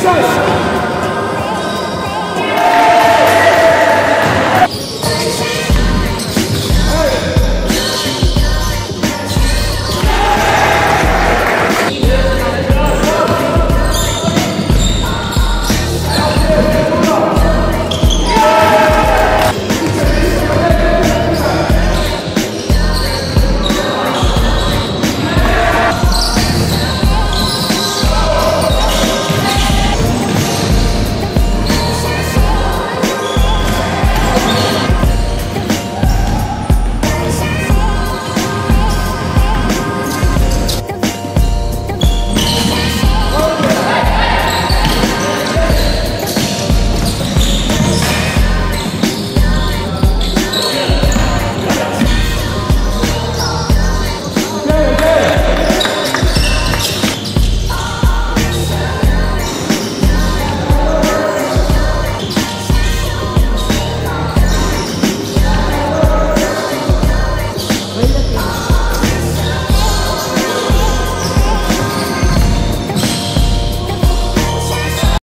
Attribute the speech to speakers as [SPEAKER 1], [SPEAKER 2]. [SPEAKER 1] Jesus.